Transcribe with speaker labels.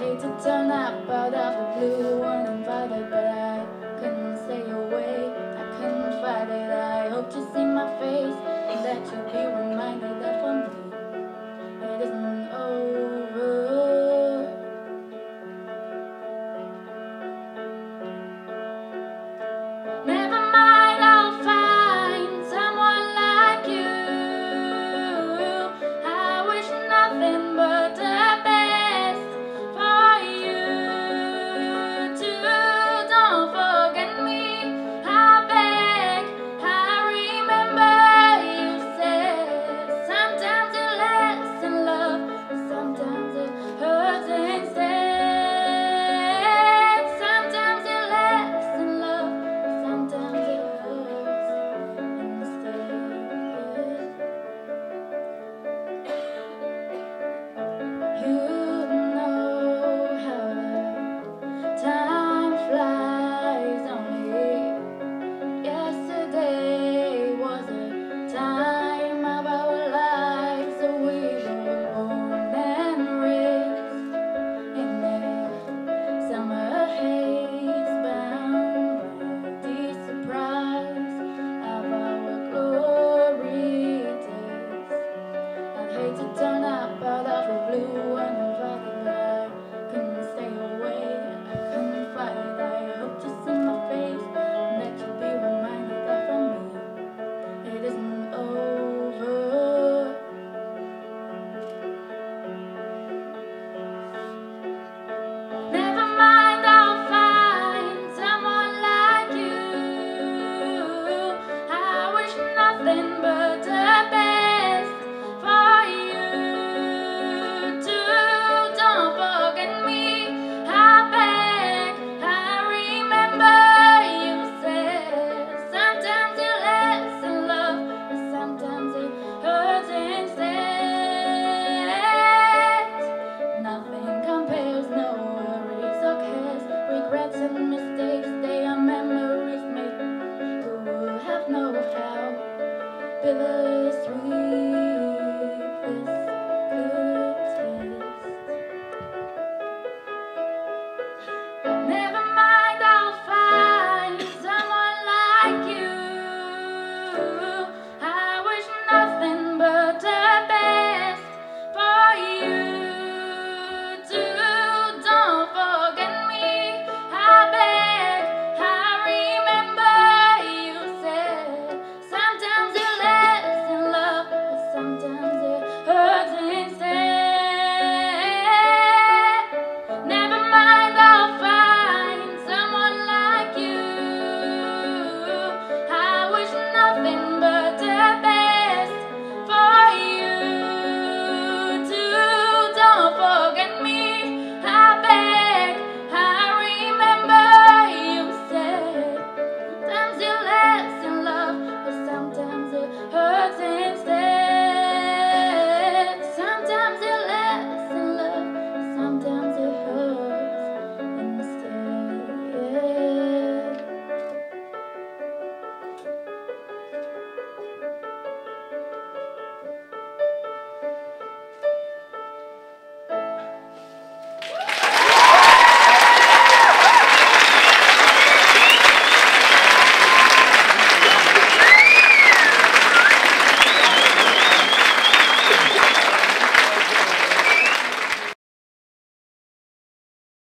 Speaker 1: hate to turn up out of the blue, weren't invited, but I couldn't stay away. I couldn't fight it. I hope you see my face and that you'll be reminded days, they are memories made. Who will have no how? Bittersweet.